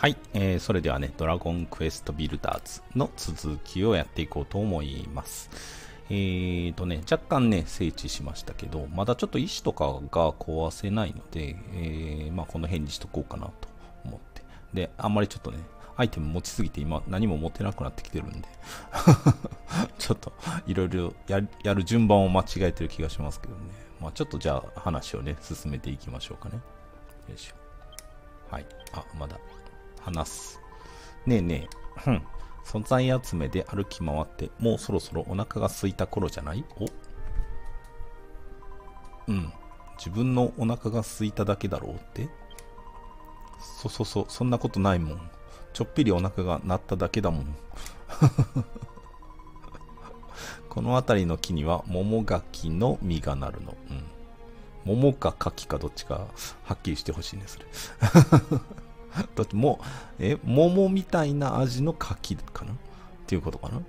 はい、えー、それではね、ドラゴンクエストビルダーズの続きをやっていこうと思います。えーとね、若干ね、整地しましたけど、まだちょっと石とかが壊せないので、えー、まあこの辺にしとこうかなと思って。で、あんまりちょっとね、アイテム持ちすぎて今何も持てなくなってきてるんで ちょっといろいろやる順番を間違えてる気がしますけどね。まあちょっとじゃあ話をね、進めていきましょうかね。よいしょ。はい。あ、まだ話す。ねえねえ、うん。素材集めで歩き回って、もうそろそろお腹が空いた頃じゃない？おうん。自分のお腹が空いただけだろうって？そうそうそう、そんなことないもん。ちょっぴりお腹が鳴っただけだもん。この辺りの木には桃柿の実がなるの。うん。桃か柿かどっちかはっきりしてほしいね、それ。だってもう、え、桃みたいな味の柿かな？っていうことかな、うん、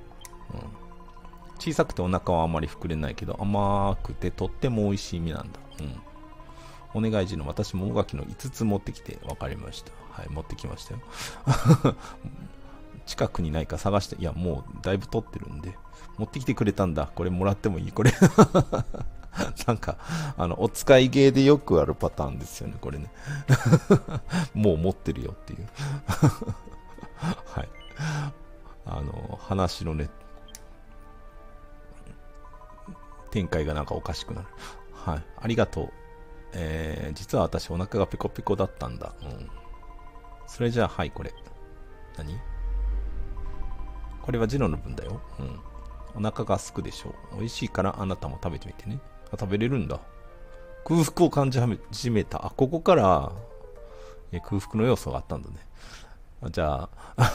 小さくてお腹はあまり膨れないけど、甘くてとっても美味しい実なんだ。うん。お願い時の私、桃柿の5つ持ってきて分かりました。はい、持ってきましたよ。近くにないか探して、いや、もうだいぶ取ってるんで、持ってきてくれたんだ。これもらってもいい？これ なんか、あの、お使い芸でよくあるパターンですよね、これね。もう持ってるよっていう はい。あの、話のね、展開がなんかおかしくなる。はい。ありがとう。えー、実は私お腹がペコペコだったんだ。うん。それじゃあ、はい、これ。何？これはジロの分だよ。うん。お腹がすくでしょう。美味しいからあなたも食べてみてね。食べれるんだ。空腹を感じ始めた。あ、ここからえ空腹の要素があったんだね。じゃあ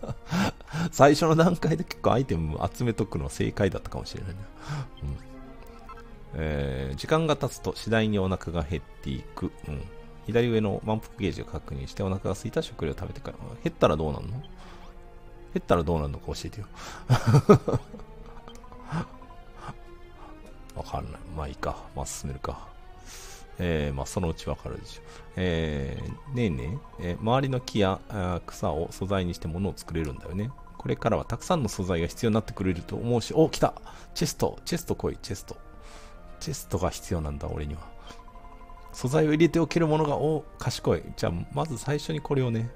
最初の段階で結構アイテム集めとくの正解だったかもしれないな。うんえー、時間が経つと次第にお腹が減っていく。うん、左上の満腹ゲージを確認してお腹が空いた食料を食べてから。減ったらどうなんの？減ったらどうなんのか教えてよ。わかんない。まあいいか。まあ進めるか。えー、まあそのうちわかるでしょう。えー、ねえねえ、えー、周りの木や草を素材にして物を作れるんだよね。これからはたくさんの素材が必要になってくれると思うし、お、来たチェストチェスト来い、チェスト。チェストが必要なんだ、俺には。素材を入れておけるものが、お、賢い。じゃあ、まず最初にこれをね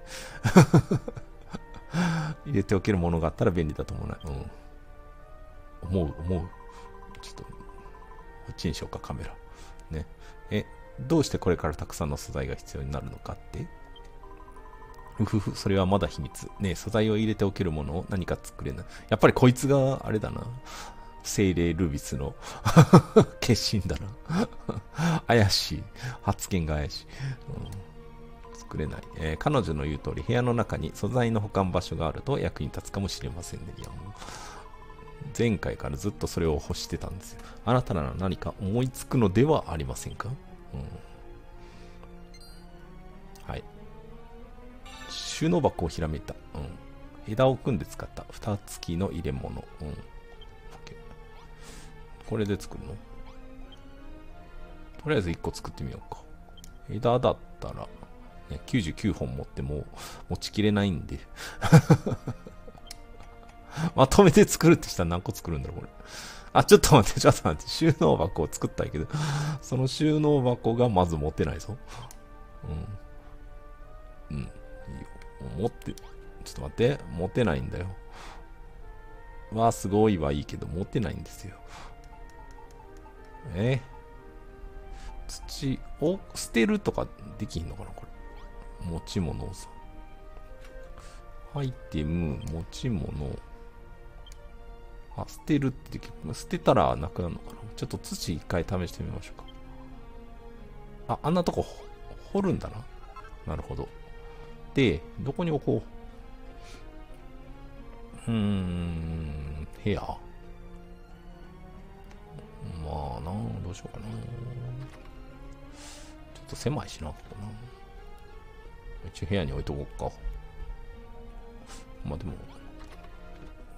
入れておけるものがあったら便利だと思うな。うん。思う、思う。ちょっと、っちにしようか、カメラ。ね。え、どうしてこれからたくさんの素材が必要になるのかって？うふふ、それはまだ秘密。ね素材を入れておけるものを何か作れない。やっぱりこいつが、あれだな。精霊ルビスの 化身だな 怪しい。発言が怪しい。うん、作れない、えー、彼女の言う通り、部屋の中に素材の保管場所があると役に立つかもしれませんね。いやもう前回からずっとそれを欲してたんですよ。あなたなら何か思いつくのではありませんか、うん、はい。収納箱をひらめいた。うん。枝を組んで使った蓋付きの入れ物。うん。これで作るの？とりあえず1個作ってみようか。枝だったら、ね、99本持っても持ちきれないんでまとめて作るってしたら何個作るんだろう、これ。あ、ちょっと待って、ちょっと待って。収納箱を作ったんやけど、その収納箱がまず持ってないぞ。うん。うん。いいよ。持って、ちょっと待って。持てないんだよ。わあ、すごいはいいけど、持てないんですよ。え？土を捨てるとかできんのかなこれ。持ち物をさ。アイテム、持ち物。あ、捨てるって結構捨てたらなくなるのかな？ちょっと土一回試してみましょうか。あ、あんなとこ掘るんだな。なるほど。で、どこに置こう？うーん、部屋まあなどうしようかな。ちょっと狭いしな、ここな。一応部屋に置いとこうか。まあでも、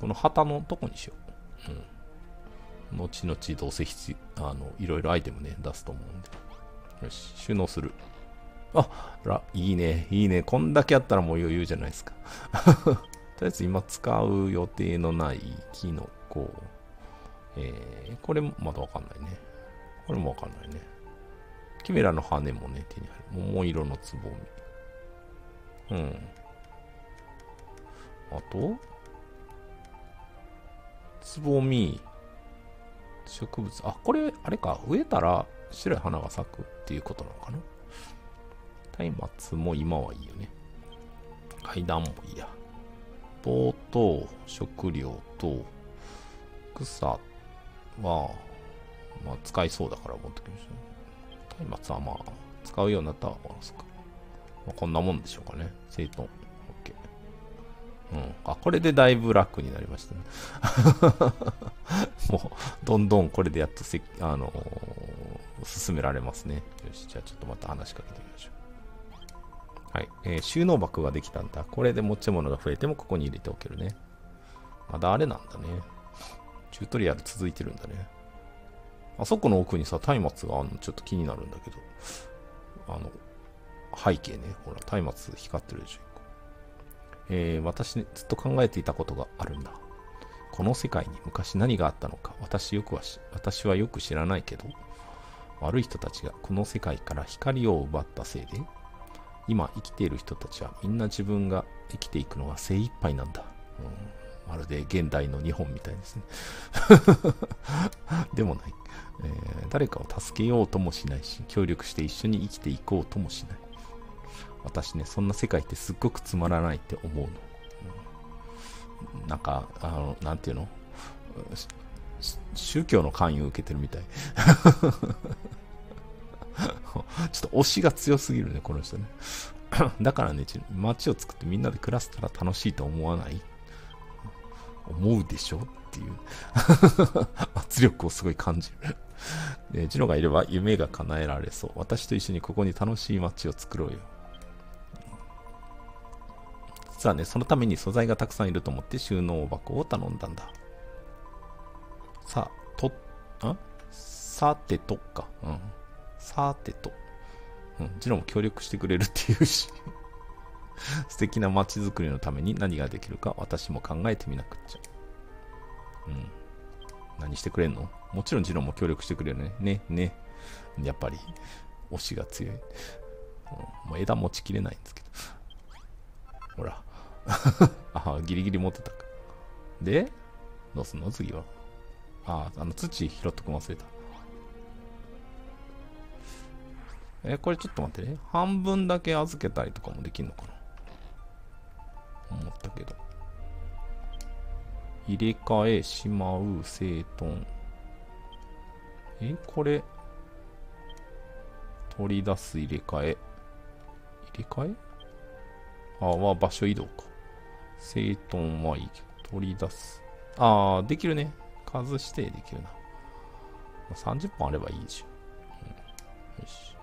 この旗のとこにしよう。うん。後々どうせ必あの、いろいろアイテムね、出すと思うんで。よし、収納する。あ、ら、いいね、いいね。こんだけあったらもう余裕じゃないですか。とりあえず今使う予定のないキノコ。えー、これもまだわかんないね。これもわかんないね。キメラの羽もね、手に入る。桃色のつぼみ。うん。あと、つぼみ、植物。あ、これ、あれか。植えたら白い花が咲くっていうことなのかな。松明も今はいいよね。階段もいいや。棒と食料と草は、まあ、使いそうだから持ってきましたね。松明はまあ、使うようになったら、まあ、こんなもんでしょうかね。整頓。うん。あ、これでだいぶ楽になりましたね。もう、どんどんこれでやっとせ、あのー、進められますね。よし、じゃあちょっとまた話しかけてみましょう。はい。えー、収納箱ができたんだ。これで持ち物が増えてもここに入れておけるね。まだあれなんだね。チュートリアル続いてるんだね。あそこの奥にさ、松明があるのちょっと気になるんだけど。あの、背景ね。ほら、松明光ってるでしょ。えー、私、ね、ずっと考えていたことがあるんだ。この世界に昔何があったのか私よくは私はよく知らないけど悪い人たちがこの世界から光を奪ったせいで今生きている人たちはみんな自分が生きていくのが精一杯なんだ。うん、まるで現代の日本みたいですね。でもない、えー、誰かを助けようともしないし、協力して一緒に生きていこうともしない。私ね、そんな世界ってすっごくつまらないって思うの。うん、なんか、あの、なんていうの？宗教の関与を受けてるみたい。ちょっと推しが強すぎるね、この人ね。だからね、街を作ってみんなで暮らせたら楽しいと思わない？思うでしょっていう 圧力をすごい感じる、ジノがいれば夢が叶えられそう。私と一緒にここに楽しい街を作ろうよ。実はね、そのために素材がたくさんいると思って収納箱を頼んだんだ。さ、と、ん？さてとか。うん。さてと。うん、ジロも協力してくれるっていうし 素敵な街づくりのために何ができるか私も考えてみなくっちゃ。うん。何してくれんの？もちろんジロも協力してくれるね。ね、ね。やっぱり、推しが強い。うん、もう枝持ちきれないんですけど。ほら。あ あ、ギリギリ持ってたか。で、どうすんの？次は。あ、ああの土拾っとく忘れた。え、これちょっと待ってね。半分だけ預けたりとかもできんのかな？思ったけど。入れ替え、しまう、整頓。え、これ、取り出す、入れ替え。入れ替え？ああ、場所移動か。整頓はいいけど、取り出す。ああ、できるね。数指定できるな。30本あればいいでしょ。うん、よし。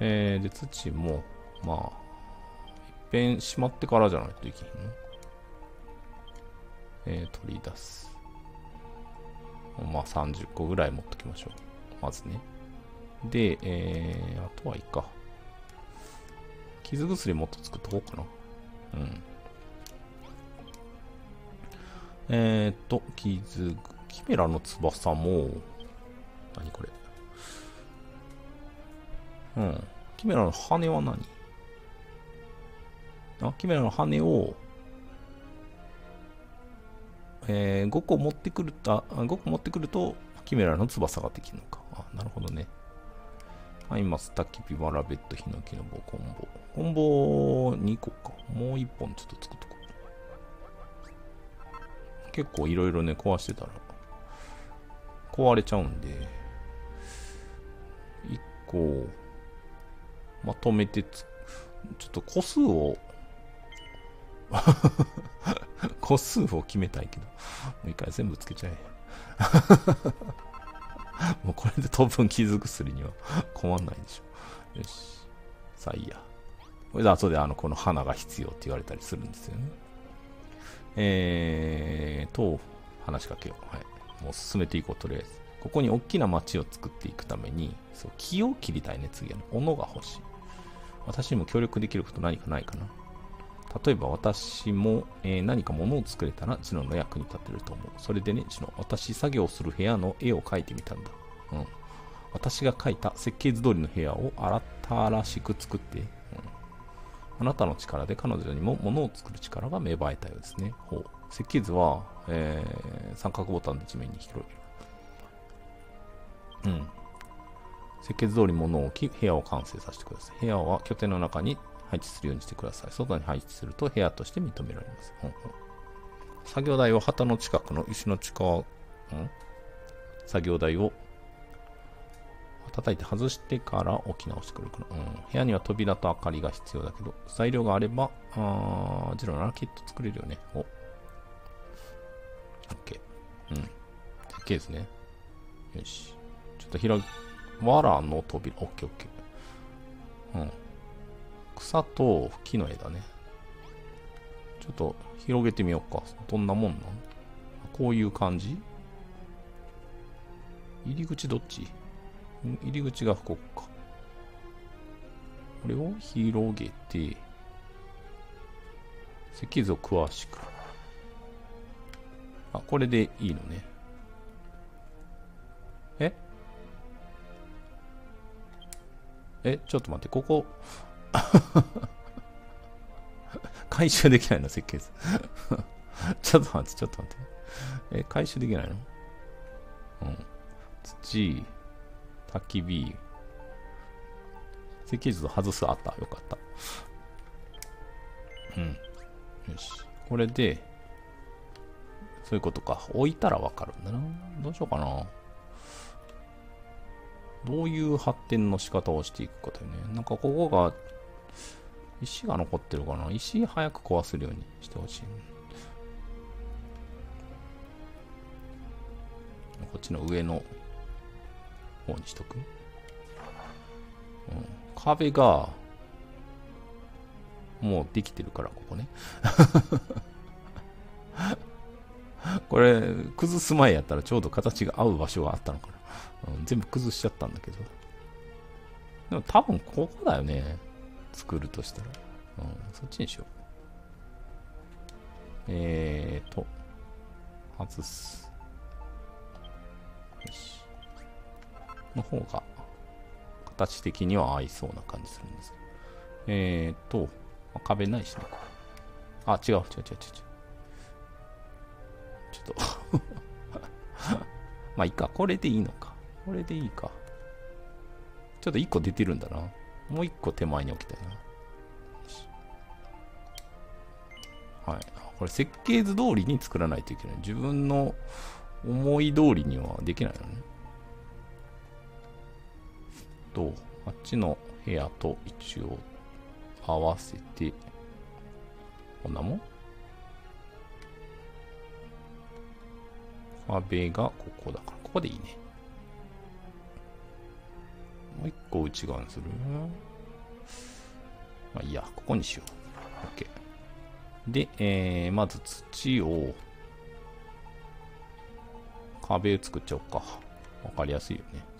えー、で、土も、まあ、いっぺんしまってからじゃないといけへんの。えー、取り出す。まあ、30個ぐらい持っときましょう。まずね。で、えー、あとはいいか。傷薬もっと作っとこうかな。うん。えー、っと、傷、キメラの翼も、何これ？うん。キメラの羽は何？あ、キメラの羽を、えー、5個持ってくると、5個持ってくると、キメラの翼ができるのか。あ、なるほどね。はい、マスタキピバラベット、ヒノキの棒、コンボ。コンボ2個か。もう1本ちょっと作っとこう。結構いろいろね、壊してたら、壊れちゃうんで、1個、まとめて、ちょっと個数を 個数を決めたいけど、もう一回全部つけちゃえ。もうこれで当分傷薬には困んないでしょ。よし。さあいいや。これで後であの、この花が必要って言われたりするんですよね。えーと、話しかけよう。はい。もう進めていこう、とりあえず。ここに大きな町を作っていくために、そう木を切りたいね、次は、ね。斧が欲しい。私にも協力できること何かないかな例えば私も、えー、何か物を作れたらジノの役に立てると思う。それでね、ジノ、私作業する部屋の絵を描いてみたんだ。うん。私が描いた設計図通りの部屋を新しく作って、あなたの力で彼女にも物を作る力が芽生えたようですね。ほう。設計図は、えー、三角ボタンで地面に広げる。うん。設計図通り物を置き、部屋を完成させてください。部屋は拠点の中に配置するようにしてください。外に配置すると部屋として認められます。ほんほん作業台を旗の近くの石の近ん？作業台を叩いて外してから置き直してくるかな。うん。部屋には扉と明かりが必要だけど、材料があれば、あー、ジローならきっと作れるよね。お。OK。うん。設計ですね。よし。ちょっと広わらの扉。オッケーオッケー。うん。草と木の枝ね。ちょっと広げてみようか。どんなもんなん？こういう感じ？入り口どっち？入り口がここか。これを広げて、石像詳しく。あ、これでいいのね。え？え、ちょっと待って、ここ、回収できないの、設計図。ちょっと待って、ちょっと待って。え、回収できないの？うん。土、焚き火。設計図外すあった。よかった。うん。よし。これで、そういうことか。置いたらわかるんだな。どうしようかな。どういう発展の仕方をしていくかだよね。なんかここが石が残ってるかな石早く壊せるようにしてほしい。こっちの上の方にしとく？うん、壁が、もうできてるから、ここね。これ、崩す前やったらちょうど形が合う場所があったのかな。うん、全部崩しちゃったんだけど。でも多分ここだよね。作るとしたら。うん、そっちにしよう。えーと、外す。よし。の方が、形的には合いそうな感じするんですけど。えーと、壁ないしね、これ。あ、違う、違う、違う、違う。ちょっと まあいいか。これでいいのか。これでいいか。ちょっと1個出てるんだな。もう1個手前に置きたいな。はい。これ設計図通りに作らないといけない。自分の思い通りにはできないのね。と、あっちの部屋と一応合わせて、こんなもん？壁がここだから、ここでいいね。もう一個内側にする？まあいいや、ここにしよう。OK。で、えー、まず土を、壁を作っちゃおうか。わかりやすいよね。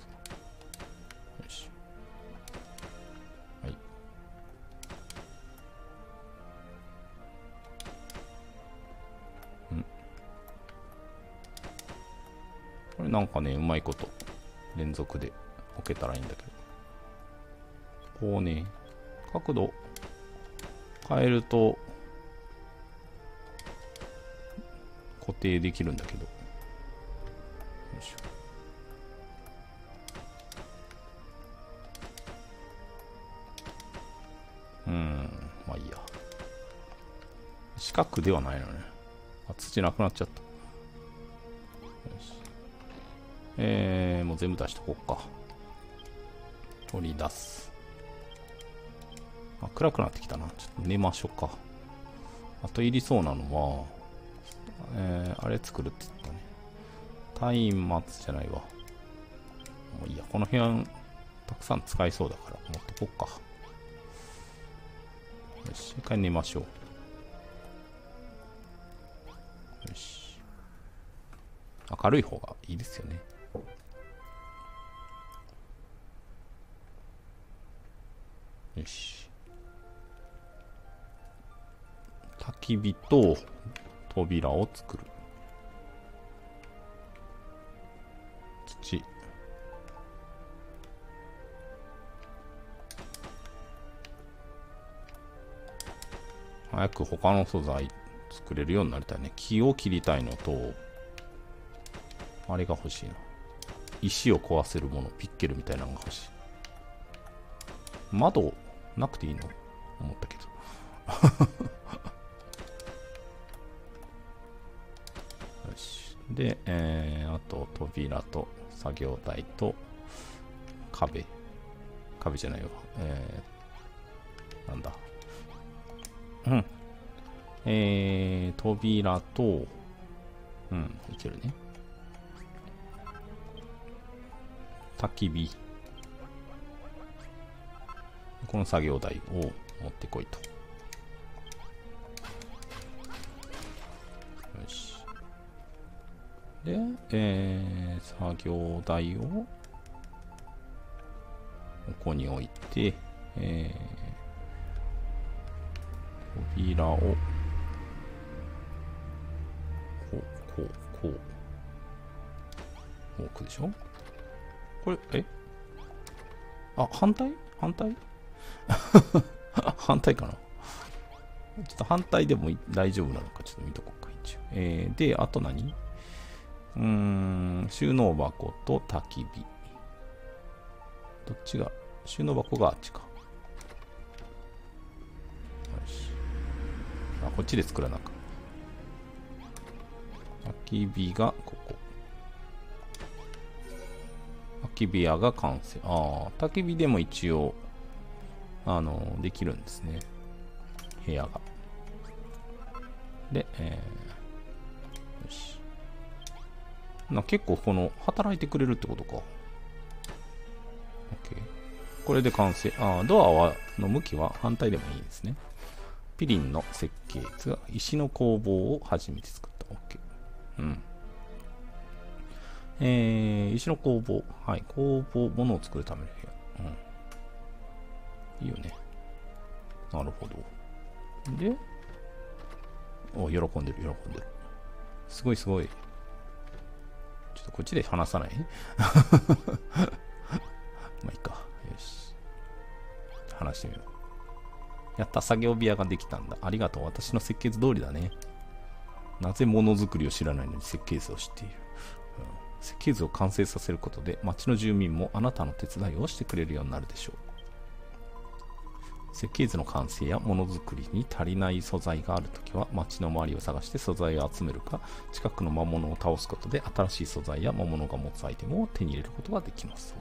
なんかね、うまいこと、連続で置けたらいいんだけど。こうね、角度変えると、固定できるんだけど。よいしょ。うん、まあいいや。四角ではないのね。あ、土なくなっちゃった。えー、もう全部出しとこうか。取り出す。あ、暗くなってきたな。ちょっと寝ましょうか。あといりそうなのは、えー、あれ作るって言ったね。松明じゃないわ。もういいや、この辺、たくさん使いそうだから、持っとこっか。よし、一回寝ましょう。よし。明るい方がいいですよね。し。焚き火と扉を作る。土。早く他の素材作れるようになりたいね。木を切りたいのと、あれが欲しいな。石を壊せるもの、ピッケルみたいなのが欲しい。窓なくていいの？思ったけど。よし。で、えー、あと扉と作業台と壁。壁じゃないわ。えー、なんだ。うん。えー、扉と、うん、いけるね。焚き火。この作業台を持ってこいと。よし。で、えー、作業台をここに置いて、えー、扉をこう、こう、こう、置くでしょ？これ、え？あ、反対？反対？反対かな？ちょっと反対でも大丈夫なのか？ちょっと見とこうか、一応。えー、で、あと何？うーん、収納箱と焚き火。どっちが？収納箱があっちか。よし。あ、こっちで作らなか。焚き火がここ。焚き火屋が完成。ああ、焚き火でも一応、あの、できるんですね。部屋が。で、えー、よし。な結構この、働いてくれるってことか。OK。これで完成。あドアは、の向きは反対でもいいんですね。ピリンの設計図が石の工房を初めて作った。OK。うん。えー、石の工房。はい。工房、物を作るための部屋。うん。いいよね。なるほど。で、お、喜んでる、喜んでる。すごいすごい。ちょっとこっちで話さない？まあいいか。よし。話してみよう。やった、作業部屋ができたんだ。ありがとう。私の設計図通りだね。なぜものづくりを知らないのに設計図を知っている？うん、設計図を完成させることで町の住民もあなたの手伝いをしてくれるようになるでしょう。設計図の完成やものづくりに足りない素材があるときは街の周りを探して素材を集めるか近くの魔物を倒すことで新しい素材や魔物が持つアイテムを手に入れることができます。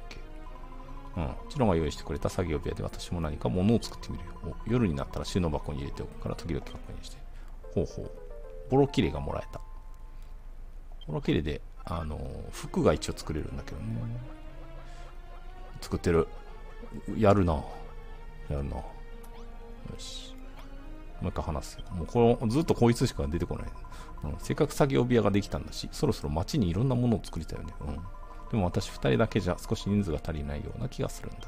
OK。うん。チロが用意してくれた作業部屋で私も何か物を作ってみるよ。夜になったら収納箱に入れておくから時々確認して。ほうほう。ボロキレがもらえた。ボロキレで、あの、服が一応作れるんだけどね。作ってる。やるな。やるな。し。もう一回話す。もうこのずっとこいつしか出てこない。うん、せっかく作業部屋ができたんだし、そろそろ街にいろんなものを作りたいよね。うん。でも私2人だけじゃ少し人数が足りないような気がするんだ。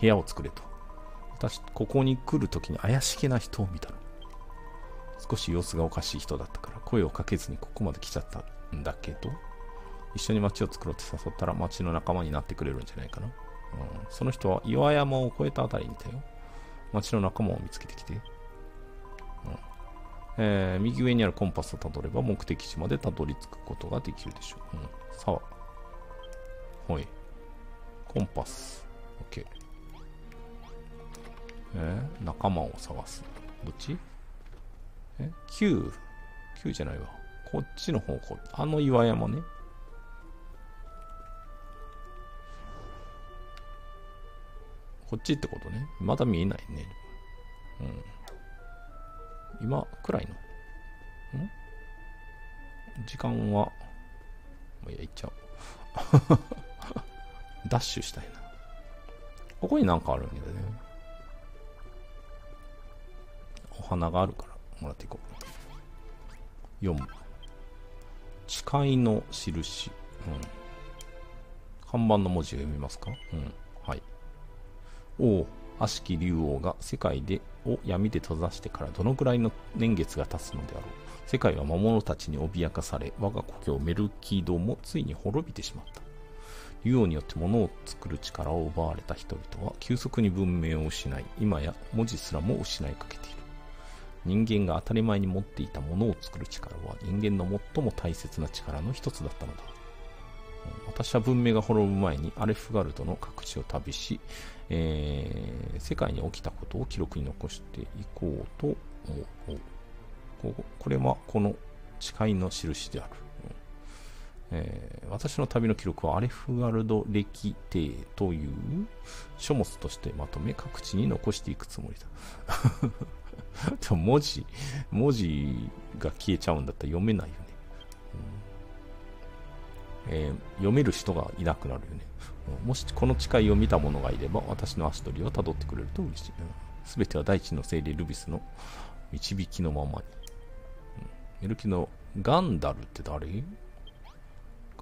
部屋を作れと。私、ここに来るときに怪しげな人を見たの。少し様子がおかしい人だったから声をかけずにここまで来ちゃったんだけど、一緒に街を作ろうって誘ったら街の仲間になってくれるんじゃないかな。うん、その人は岩山を越えたあたりにいたよ。街の仲間を見つけてきて。うんえー、右上にあるコンパスをたどれば目的地までたどり着くことができるでしょう。うん。さあ。はい。コンパス。OK。えー、仲間を探す。どっち？え ?9。9じゃないわ。こっちの方向。あの岩山ね。こっちってことね。まだ見えないね。うん。今、暗いの？ん？時間は、もういや、行っちゃおう。ダッシュしたいな。ここになんかあるんだよね。お花があるから、もらっていこう。4番。誓いの印。うん。看板の文字を読みますか？うん。はい。王悪しき竜王が世界でを闇で閉ざしてからどのくらいの年月が経つのであろう。世界は魔物たちに脅かされ、我が故郷メルキードもついに滅びてしまった。竜王によって物を作る力を奪われた人々は急速に文明を失い、今や文字すらも失いかけている。人間が当たり前に持っていたものを作る力は人間の最も大切な力の一つだったのだ。私は文明が滅ぶ前にアレフガルドの各地を旅し、えー、世界に起きたことを記録に残していこうと思う。これはこの誓いの印である。えー、私の旅の記録はアレフガルド歴帝という書物としてまとめ各地に残していくつもりだ。でも文字、文字が消えちゃうんだったら読めないよね。うん、えー、読める人がいなくなるよね。もしこの誓いを見た者がいれば私の足取りを辿ってくれると嬉しい。す、べ、ては大地の精霊ルビスの導きのままに。うん、メルキのガンダルって誰？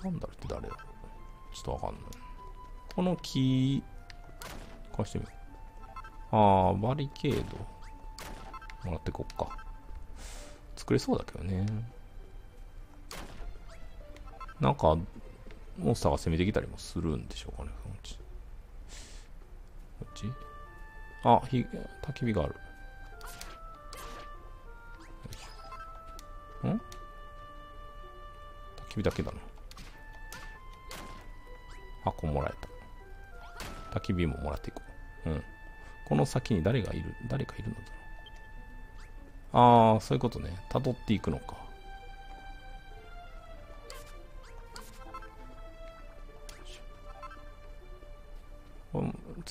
ガンダルって誰だ？ちょっとわかんない。この木、貸してみよう。ああ、バリケード。もらってこっか。作れそうだけどね。なんか、モンスターが攻めてきたりもするんでしょうかね、こっち。こっちあ、ひ、焚き火がある。ん？焚き火だけだな。箱もらえた。焚き火ももらっていこう。うん。この先に誰がいる、誰かいるのだろう。ああ、そういうことね。辿っていくのか。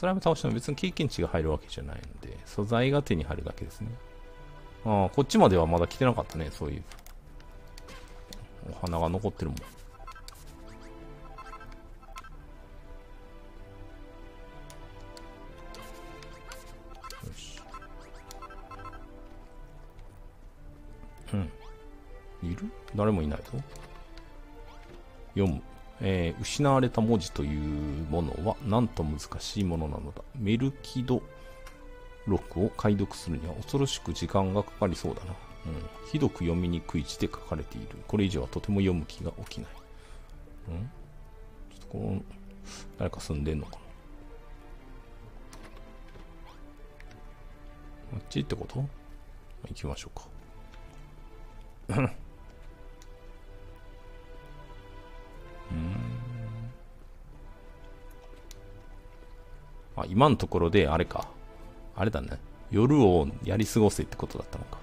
ライム倒しても別に経験値が入るわけじゃないので、素材が手に入るだけですね。ああ、こっちまではまだ来てなかったね、そういう。お花が残ってるもん。うん。いる？誰もいないぞ。読む。えー、失われた文字というものはなんと難しいものなのだ。メルキド録を解読するには恐ろしく時間がかかりそうだな。うん。ひどく読みにくい字で書かれている。これ以上はとても読む気が起きない。うんちょっとこの、誰か住んでんのかなあっちってこと？行きましょうか。あ、今のところで、あれか。あれだね。夜をやり過ごせってことだったのか。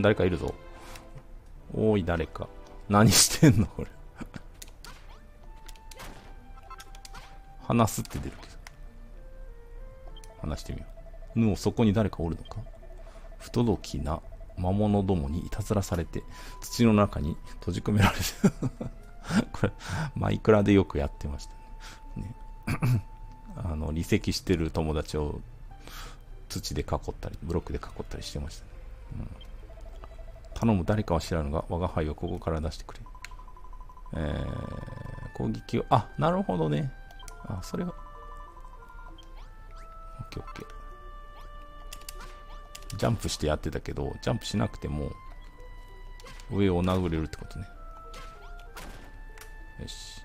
誰かいるぞ。おい、誰か。何してんのこれ。話すって出るけど。話してみよう。もうそこに誰かおるのか不届きな魔物どもにいたずらされて、土の中に閉じ込められてる これ、マイクラでよくやってました。ねあの、離席してる友達を土で囲ったり、ブロックで囲ったりしてましたね。うん、頼む誰かは知らぬが、我が輩をここから出してくれ。えー、攻撃を、あ、なるほどね。あ、それは、オッケーオッケー。ジャンプしてやってたけど、ジャンプしなくても、上を殴れるってことね。よし。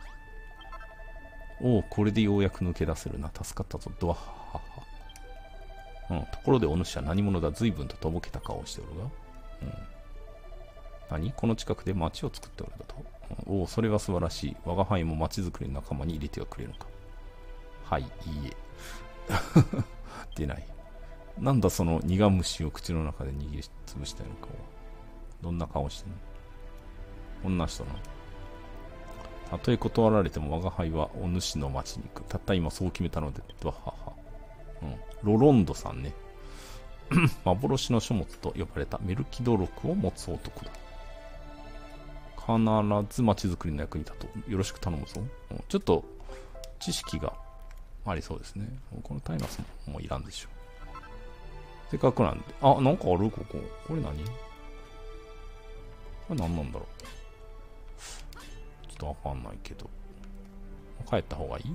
おお、これでようやく抜け出せるな。助かったぞ。ドアッハッハ。うん。ところでお主は何者だ随分ととぼけた顔をしておるが。うん。何？この近くで町を作っておるだと。うん、おお、それは素晴らしい。我が輩も町づくりの仲間に入れてはくれるのか。はい、いいえ。出ない。なんだその苦虫を口の中で握りつぶしたような顔。どんな顔してんの？こんな人なの？たとえ断られても我が輩はお主の町に行く。たった今そう決めたので、わはは。うん。ロロンドさんね。幻の書物と呼ばれたメルキド録を持つ男だ。必ず町づくりの役に立とう。よろしく頼むぞ。うん、ちょっと、知識がありそうですね。このタイマスももういらんでしょう。せっかくなんで。あ、なんかある？ここ。これ何？これ何なんだろう。っとわかんないけど。帰った方がいい？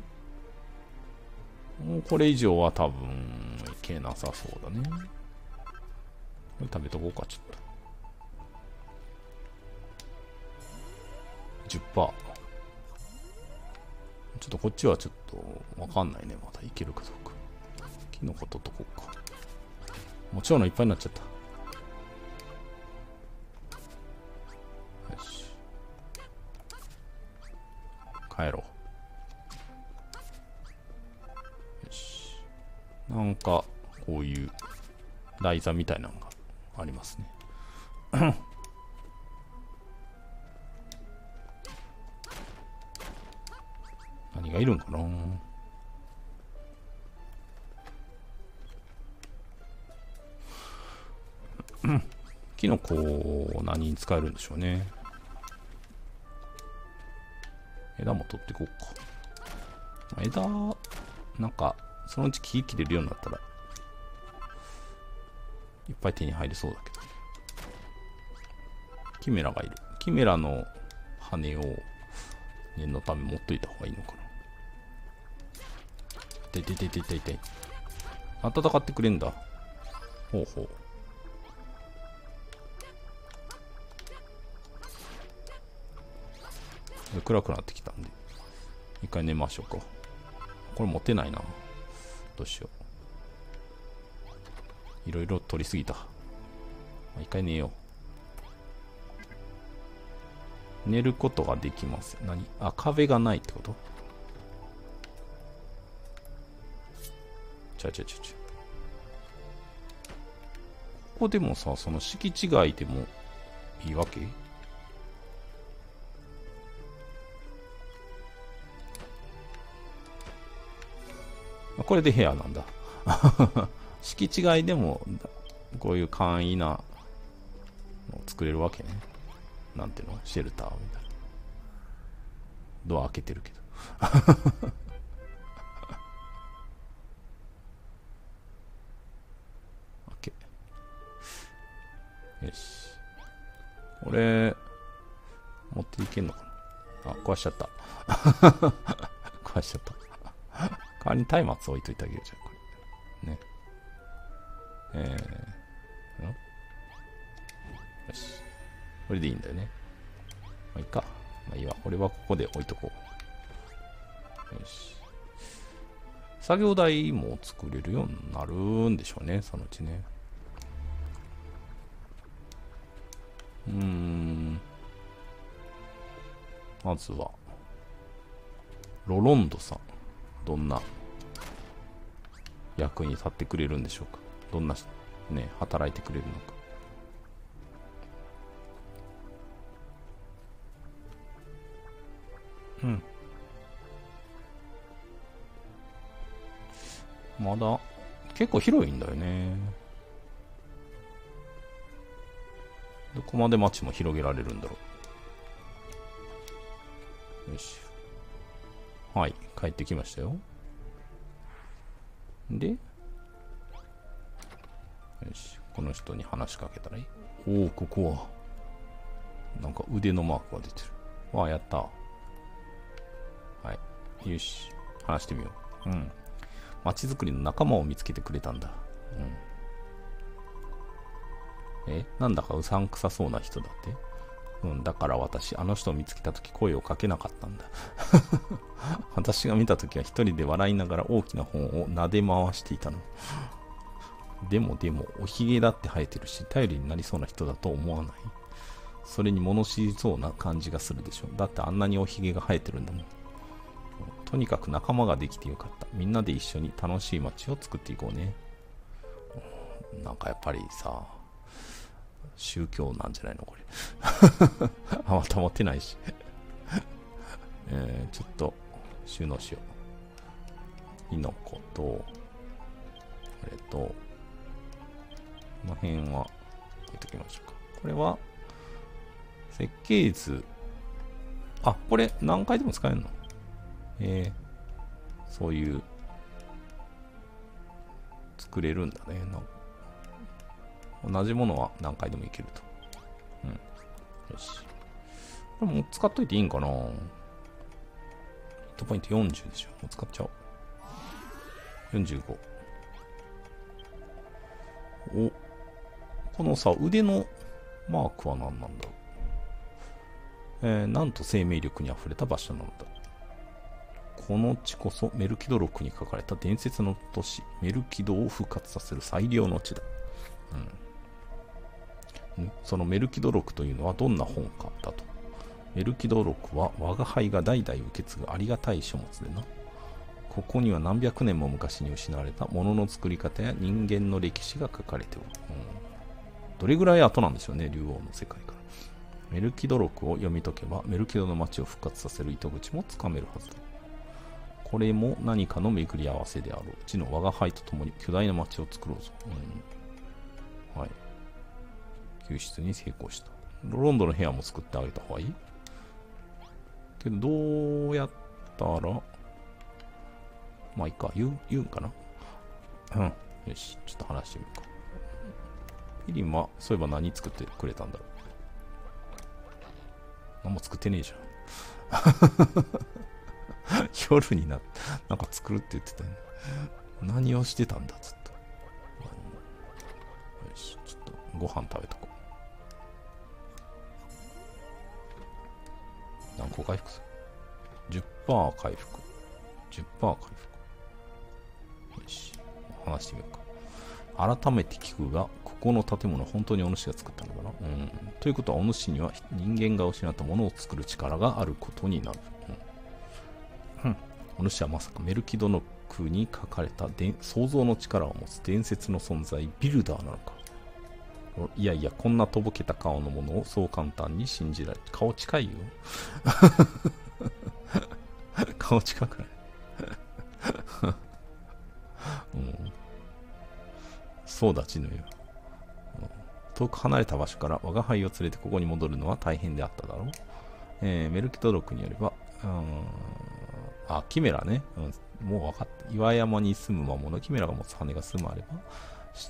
もうこれ以上は多分、いけなさそうだね。これ食べとこうか、ちょっと。10%。ちょっとこっちはちょっとわかんないね。まだいけるかどうか。キノコ取っとこうか。もちろんいっぱいになっちゃった。帰ろう。よし。なんか、こういう台座みたいなのがありますね。何がいるんかな？キノコ何に使えるんでしょうね。枝も取っていこうか。枝、なんか、そのうち木切れるようになったら、いっぱい手に入りそうだけど。キメラがいる。キメラの羽を念のため持っといた方がいいのかな。痛い痛い痛い痛い痛い。暖かってくれんだ。ほうほう。暗くなってきたんで、一回寝ましょうか。これ持てないな。どうしよう。いろいろ取りすぎた。一回寝よう。寝ることができます。何？あ、壁がないってこと？ちゃちゃちゃちゃ。ここでもさ、その敷地外でもいいわけ？これで部屋なんだ。敷地外でも、こういう簡易なのを作れるわけね。なんていうの？シェルターみたいな。ドア開けてるけど。OK。よし。これ、持っていけんのかな？あ、壊しちゃった。壊しちゃった。代わりに松明置いといてあげるじゃん、これ。ね。えー、よし。これでいいんだよね。まあいいか。まあいいわ。これはここで置いとこう。よし。作業台も作れるようになるんでしょうね、そのうちね。うーん。まずは、ロロンドさん。どんな役に立ってくれるんでしょうか？どんなね働いてくれるのか。うん。まだ結構広いんだよね。どこまで街も広げられるんだろう。よし。はい、帰ってきましたよ。で、よし、この人に話しかけたらいいおお、ここは、なんか腕のマークが出てる。わあ、やった。はい、よし、話してみよう。うん。街づくりの仲間を見つけてくれたんだ。うん。え、なんだかうさんくさそうな人だって？うん、だから私、あの人を見つけた時声をかけなかったんだ。私が見た時は一人で笑いながら大きな本を撫で回していたの。でもでも、おひげだって生えてるし、頼りになりそうな人だと思わない？それに物知りそうな感じがするでしょ。だってあんなにおひげが生えてるんだもん。とにかく仲間ができてよかった。みんなで一緒に楽しい街を作っていこうね。なんかやっぱりさ、宗教なんじゃないのこれ。あ、また持ってないしえー、ちょっと収納しよう。キノコと、これと、この辺は置いときましょうか。これは、設計図。あ、これ何回でも使えるの？えー、そういう、作れるんだね。なんか同じものは何回でもいけると。うん。よし。これも使っといていいんかなヒットポイント40でしょ。もう使っちゃおう。45。お、このさ、腕のマークは何なんだ？ろう。えー、なんと生命力に溢れた場所なのだ。この地こそメルキド録に書かれた伝説の都市、メルキドを復活させる最良の地だ。うん。そのメルキド録というのはどんな本かだと。メルキド録は我が輩が代々受け継ぐありがたい書物でな。ここには何百年も昔に失われたものの作り方や人間の歴史が書かれておる。うん、どれぐらい後なんでしょうね、竜王の世界から。メルキド録を読み解けば、メルキドの街を復活させる糸口もつかめるはずだ。これも何かの巡り合わせであろう。地の我が輩と共に巨大な町を作ろうぞ。うん、はい。救出に成功した。ロンドンの部屋も作ってあげた方がいい？けど、どうやったら、まあいいか、言う、言うんかな？うん。よし、ちょっと話してみるか。ピリンは、そういえば何作ってくれたんだろう？何も作ってねえじゃん。夜になって、なんか作るって言ってたよね。何をしてたんだ、ずっと。よし、ちょっとご飯食べとこう。何個回復する ?10% 回復。10%回復。よし、話してみようか。改めて聞くが、ここの建物本当にお主が作ったのかな？うん。ということは、お主には人間が失ったものを作る力があることになる。うんお主はまさかメルキドノックに書かれた想像の力を持つ伝説の存在、ビルダーなのか？いやいや、こんなとぼけた顔のものをそう簡単に信じられる。顔近いよ。顔近くない？うん、そうだ、ちのよ、うん。遠く離れた場所から我が輩を連れてここに戻るのは大変であっただろう。えー、メルキドロクによれば、うんあ、キメラね。うん、もう分かった。岩山に住む魔物、キメラが持つ羽が住むあれば、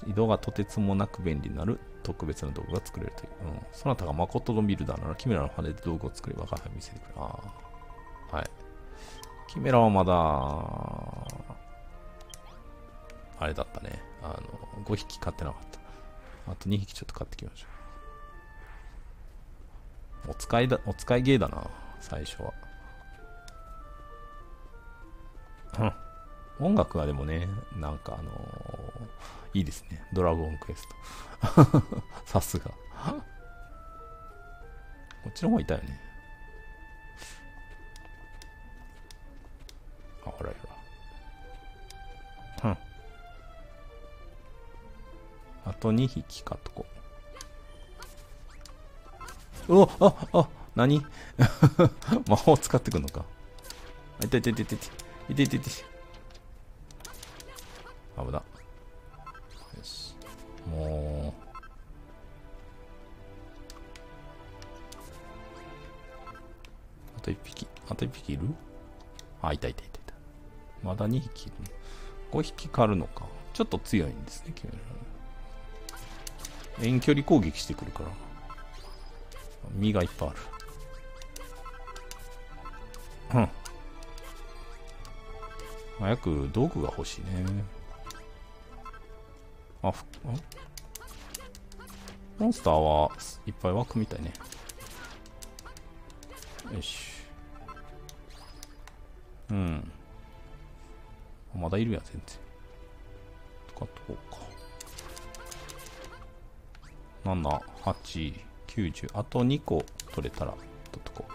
移動がとてつもなく便利になる特別な道具が作れるという。うん。そなたが誠のビルダーなら、キメラの羽で道具を作れば、我が輩見せてくれ。ああ。はい。キメラはまだ、あれだったね。あの、5匹買ってなかった。あと2匹ちょっと買ってきましょう。お使いだ、お使いゲーだな、最初は。音楽はでもね、なんかあの、いいですね。ドラゴンクエスト。さすが。こっちの方いたよね。あ、ほらほら。うん。あと2匹買っとこう。おあ、あ、何？魔法使ってくんのか。あ、いたいたいたいた。いていていて。危な。いる？あ、いたいたいたいた。まだ2匹いる、ね。5匹狩るのか。ちょっと強いんですね、遠距離攻撃してくるから。身がいっぱいある。うん。早く道具が欲しいね。あ、ふ、モンスターはいっぱい湧くみたいね。よし。うん。まだいるやん、全然。使っとこうか。7、8、90。あと2個取れたら、取っとこ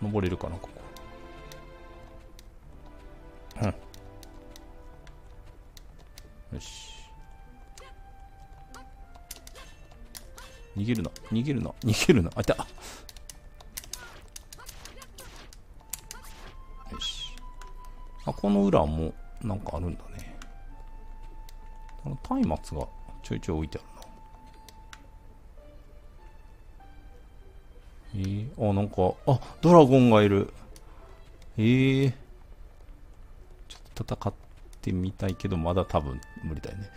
う。登れるかな、ここ。うんよし。逃げるな、逃げるな、逃げるな。あ、いた。この裏もなんかあるんだね。この松明がちょいちょい置いてあるな。えー、あ、なんか、あ、ドラゴンがいる。えー、ちょっと戦ってみたいけど、まだ多分無理だよね。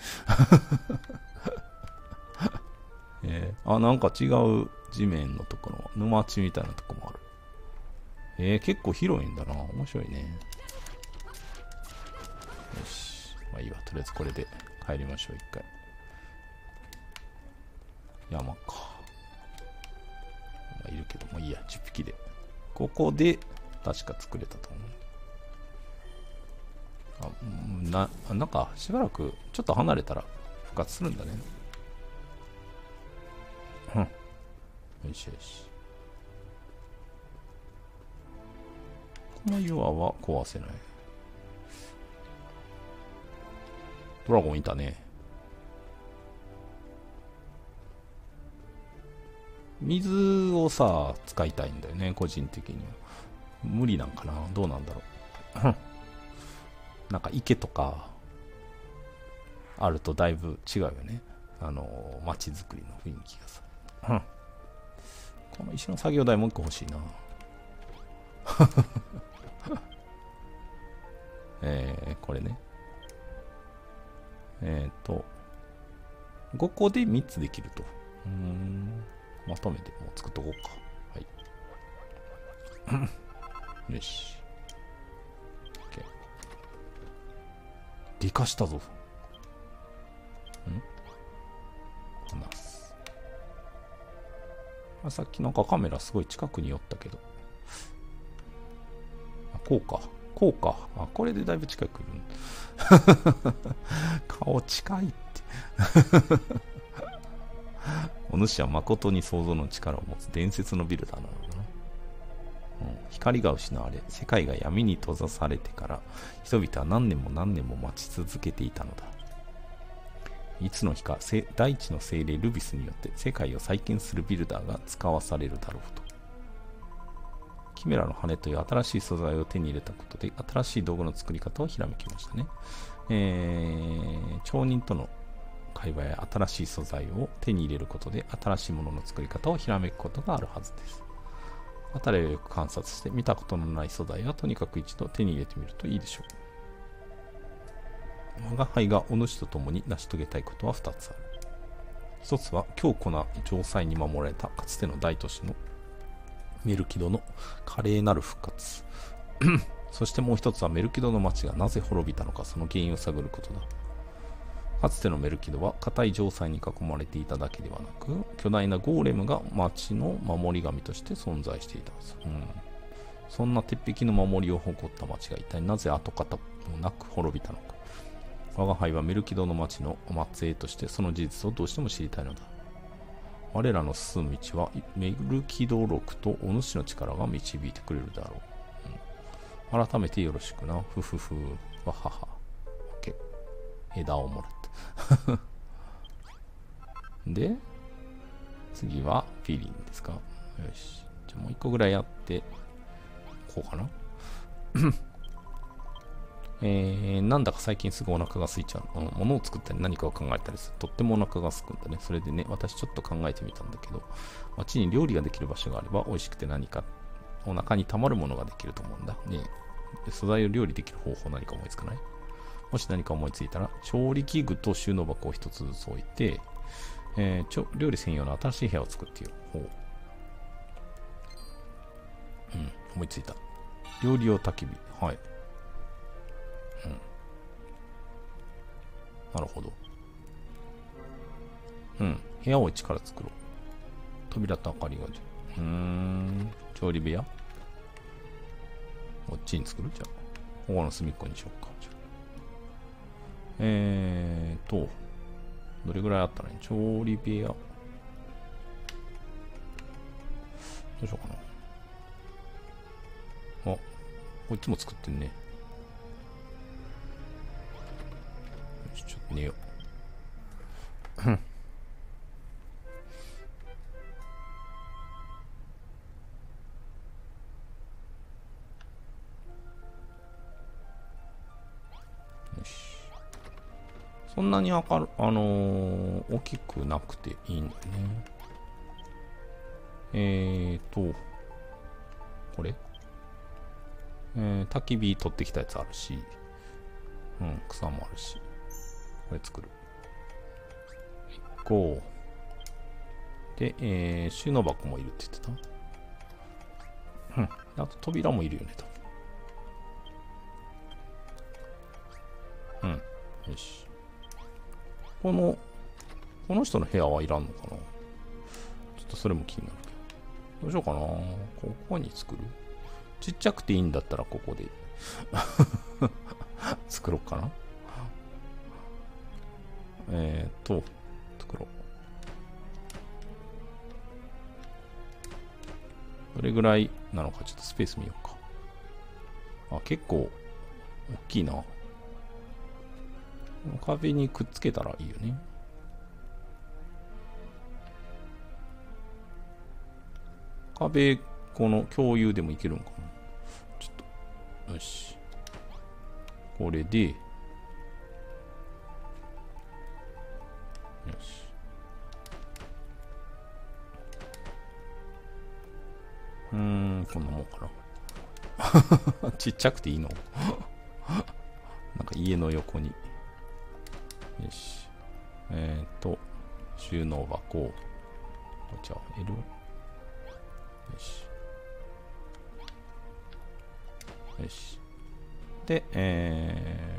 えー、あ、なんか違う地面のところ、沼地みたいなとこもある。えー、結構広いんだな。面白いね。よし。まあいいわ。とりあえずこれで帰りましょう、一回。山か。まあ、いるけども、いいや、10匹で。ここで、確か作れたと思う。あ、な、なんか、しばらく、ちょっと離れたら、復活するんだね。うん。よしよし。この岩は壊せない。ドラゴンいたね。水をさ、使いたいんだよね、個人的には。無理なんかな？どうなんだろう。なんか池とか、あるとだいぶ違うよね。あの、街づくりの雰囲気がさ。この石の作業台もう一個欲しいな。えー、これね。えっ、ー、と、5個で3つできると。うん。まとめてもう作っとこうか。はい。よし。OK。理化したぞ。ん話す。さっきなんかカメラすごい近くに寄ったけど。こうか。こうか。あ、これでだいぶ近くに。顔近いって お主は誠に想像の力を持つ伝説のビルダーなのだな。うん、光が失われ、世界が闇に閉ざされてから、人々は何年も何年も待ち続けていたのだ。いつの日か、大地の精霊ルビスによって世界を再建するビルダーが使わされるだろうと。キメラの羽という新しい素材を手に入れたことで、新しい道具の作り方をひらめきましたね。えー、町人との会話や新しい素材を手に入れることで新しいものの作り方をひらめくことがあるはずです。辺りをよく観察して見たことのない素材はとにかく一度手に入れてみるといいでしょう。我が輩がお主と共に成し遂げたいことは2つある。1つは強固な城塞に守られたかつての大都市のメルキドの華麗なる復活。そしてもう一つはメルキドの町がなぜ滅びたのかその原因を探ることだ。かつてのメルキドは硬い城塞に囲まれていただけではなく、巨大なゴーレムが町の守り神として存在していたんです。うん、そんな鉄壁の守りを誇った町が一体なぜ跡形もなく滅びたのか。我が輩はメルキドの町の末裔としてその事実をどうしても知りたいのだ。我らの進む道はメルキド録とお主の力が導いてくれるだろう。うん、改めてよろしくな。ふふふ。わはは。OK。枝をもらった。で、次はフィリンですか。よし。じゃあもう一個ぐらいやって、こうかな。えー、なんだか最近すぐお腹が空いちゃう。ものを作ったり何かを考えたりする。とってもお腹が空くんだね。それでね、私ちょっと考えてみたんだけど、街に料理ができる場所があれば美味しくて何かお腹に溜まるものができると思うんだ。ね素材を料理できる方法何か思いつかない？もし何か思いついたら、調理器具と収納箱を一つずつ置いて、えー、料理専用の新しい部屋を作ってよ。ほう。うん、思いついた。料理用焚き火。はい。なるほど。うん。部屋を一から作ろう。扉と明かりが。うーん。調理部屋？こっちに作る？じゃあ。ここの隅っこにしようか。えーと、どれぐらいあったらいい？調理部屋。どうしようかな。あ、こっちも作ってんね。寝よう。そんなに明る、あのー、大きくなくていいんだね。えーと、これ？えー、焚き火取ってきたやつあるし、うん、草もあるし。これ作る。1個。で、えー、収納箱もいるって言ってた？うん。あと扉もいるよね、と。うん。よし。この、この人の部屋はいらんのかな？ちょっとそれも気になるけど。どうしようかなここに作る？ちっちゃくていいんだったらここで 作ろうかな。えー、っと、作ろう。どれぐらいなのかちょっとスペース見ようか。あ、結構大きいな。壁にくっつけたらいいよね。壁、この共有でもいけるんかなちょっと、よし。これで、うーん、こんなもんかな。ちっちゃくていいの？なんか家の横に。よし。えっ、ー、と、収納箱。こっちは L? よし。よし。で、え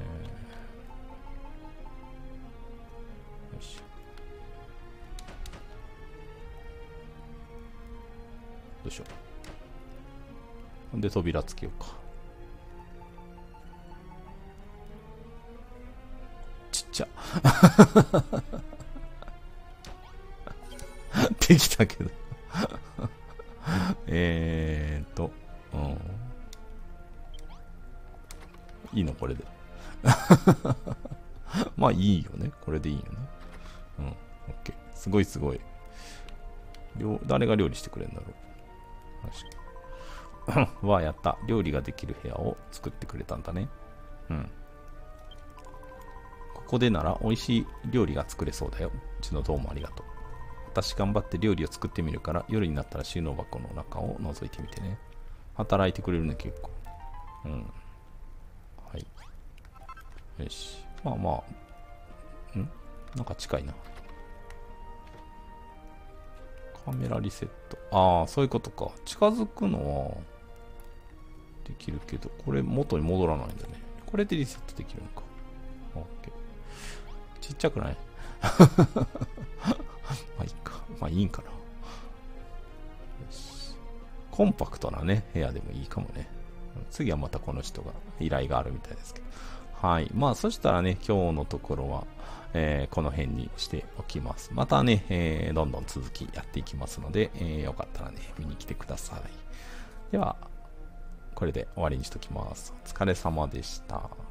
で、扉つけようか。ちっちゃ。できたけどえーと、うん。いいのこれで。まあいいよね。これでいいよね。うん。オッケー。すごいすごい。誰が料理してくれるんだろう。わ、やった。料理ができる部屋を作ってくれたんだね。うん。ここでなら美味しい料理が作れそうだよ。うちのどうもありがとう。私頑張って料理を作ってみるから、夜になったら収納箱の中を覗いてみてね。働いてくれるね、結構。うん。はい。よし。まあまあ。ん？なんか近いな。カメラリセット。ああ、そういうことか。近づくのは、できるけど、これ元に戻らないんだね。これでリセットできるのか。オッケー。ちっちゃくない？まあいいか。まあいいんかな。コンパクトなね、部屋でもいいかもね。次はまたこの人が依頼があるみたいですけど。はい。まあそしたらね、今日のところは、えー、この辺にしておきます。またね、えー、どんどん続きやっていきますので、えー、よかったらね、見に来てください。では、これで終わりにしときます。お疲れ様でした。